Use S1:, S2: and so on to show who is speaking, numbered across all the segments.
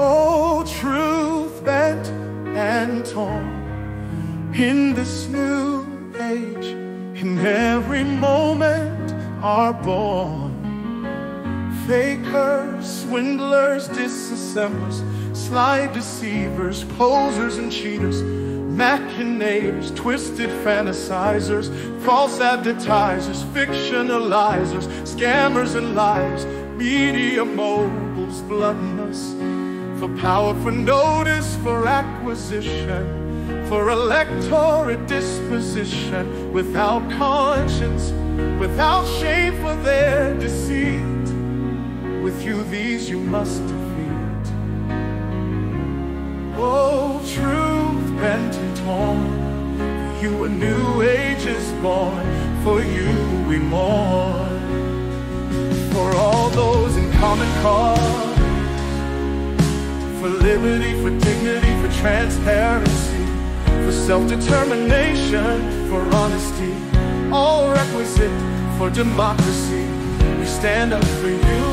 S1: Oh, truth bent and torn in this new age, in every moment are born. Fakers, swindlers, disassemblers, sly deceivers, posers and cheaters, machinators, twisted fantasizers, false advertisers, fictionalizers, scammers and liars, media moguls, bloodless for power, for notice, for acquisition, for electorate disposition, without conscience, without shame for their deceit. With you, these you must defeat. Oh, truth bent and torn, for you a new age is born, for you we mourn. For all those in common cause for liberty, for dignity, for transparency, for self-determination, for honesty, all requisite for democracy. We stand up for you,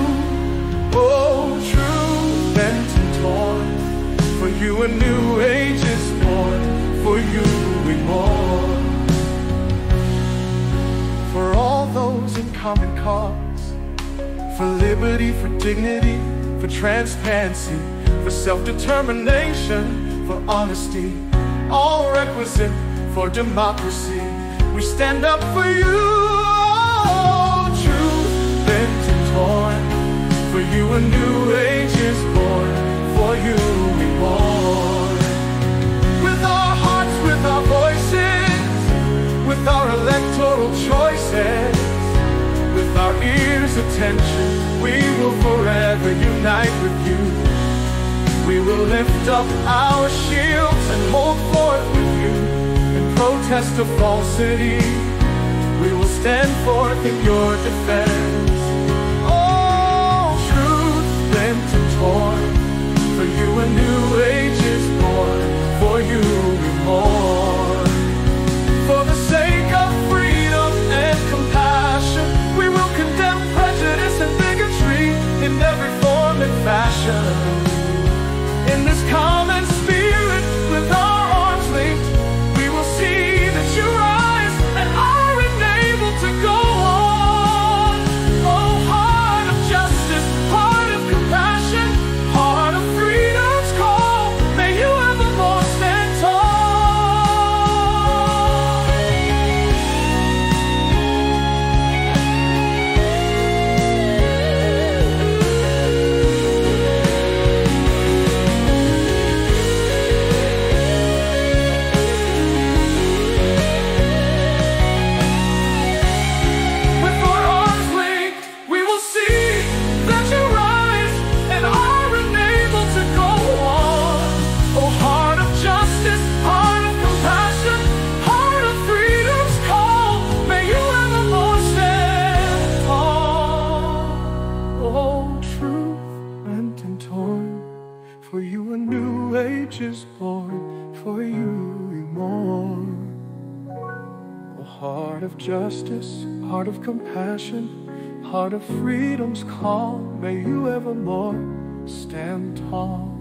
S1: oh, true, bent and torn. For you a new age is born, for you we mourn. For all those in common cause, for liberty, for dignity, for transparency, for self-determination, for honesty, all requisite for democracy. We stand up for you, oh, truth bent and torn. For you a new age is born, for you we mourn. With our hearts, with our voices, with our electoral choices, with our ears' attention, we lift up our shields and hold forth with you in protest of falsity. We will stand forth in your defense. Is born, for you we mourn. A heart of justice, heart of compassion, heart of freedom's call. May you evermore stand tall.